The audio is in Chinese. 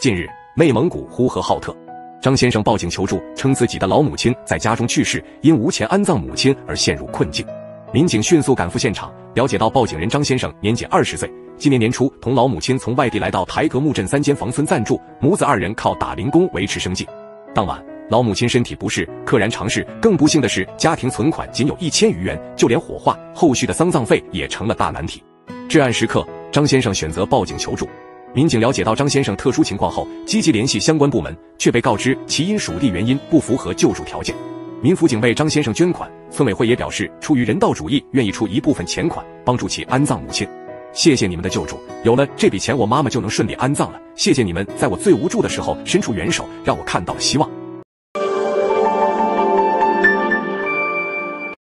近日，内蒙古呼和浩特，张先生报警求助，称自己的老母亲在家中去世，因无钱安葬母亲而陷入困境。民警迅速赶赴现场，了解到报警人张先生年仅二十岁，今年年初同老母亲从外地来到台格木镇三间房村暂住，母子二人靠打零工维持生计。当晚，老母亲身体不适，溘然长逝。更不幸的是，家庭存款仅有一千余元，就连火化后续的丧葬费也成了大难题。至暗时刻，张先生选择报警求助。民警了解到张先生特殊情况后，积极联系相关部门，却被告知其因属地原因不符合救助条件。民辅警为张先生捐款，村委会也表示出于人道主义，愿意出一部分钱款帮助其安葬母亲。谢谢你们的救助，有了这笔钱，我妈妈就能顺利安葬了。谢谢你们在我最无助的时候伸出援手，让我看到了希望。